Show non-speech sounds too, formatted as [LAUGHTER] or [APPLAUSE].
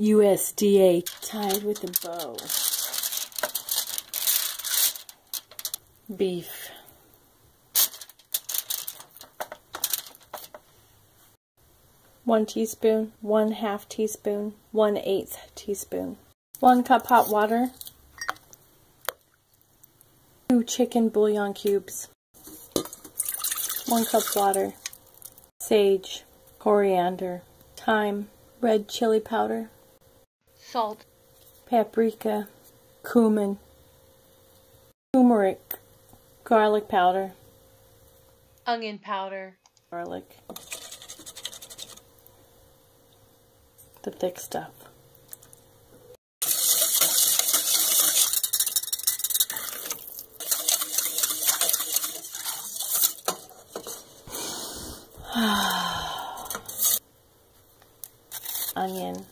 USDA tied with a bow. Beef. One teaspoon, one half teaspoon, one eighth teaspoon. One cup hot water. Two chicken bouillon cubes. One cup water. Sage, coriander, thyme, red chili powder, salt, paprika, cumin, turmeric, garlic powder, onion powder, garlic, the thick stuff. [SIGHS] onion.